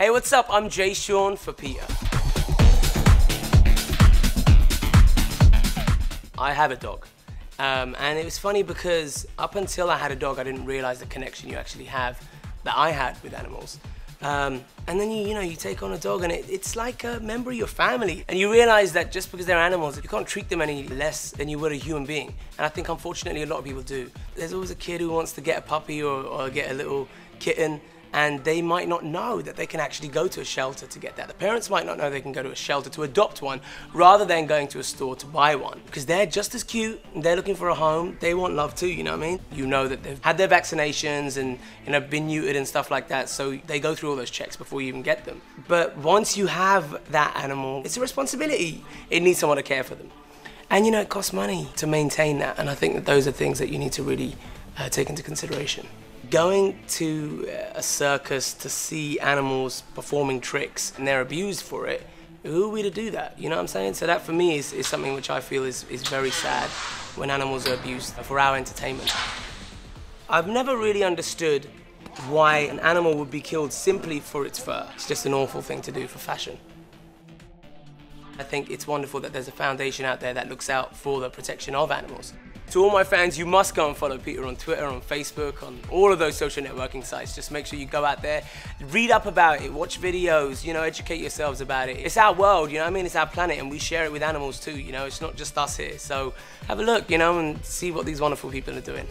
Hey, what's up? I'm Jay Sean for PETA. I have a dog. Um, and it was funny because up until I had a dog, I didn't realize the connection you actually have that I had with animals. Um, and then you, you know, you take on a dog and it, it's like a member of your family. And you realize that just because they're animals, you can't treat them any less than you would a human being. And I think unfortunately a lot of people do. There's always a kid who wants to get a puppy or, or get a little kitten and they might not know that they can actually go to a shelter to get that. The parents might not know they can go to a shelter to adopt one rather than going to a store to buy one because they're just as cute, and they're looking for a home, they want love too, you know what I mean? You know that they've had their vaccinations and you know been neutered and stuff like that, so they go through all those checks before you even get them. But once you have that animal, it's a responsibility. It needs someone to care for them. And you know, it costs money to maintain that, and I think that those are things that you need to really uh, take into consideration going to a circus to see animals performing tricks and they're abused for it, who are we to do that? You know what I'm saying? So that for me is, is something which I feel is, is very sad when animals are abused for our entertainment. I've never really understood why an animal would be killed simply for its fur. It's just an awful thing to do for fashion. I think it's wonderful that there's a foundation out there that looks out for the protection of animals. To all my fans, you must go and follow PETA on Twitter, on Facebook, on all of those social networking sites. Just make sure you go out there, read up about it, watch videos, you know, educate yourselves about it. It's our world, you know I mean? It's our planet and we share it with animals too, you know? It's not just us here. So have a look, you know, and see what these wonderful people are doing.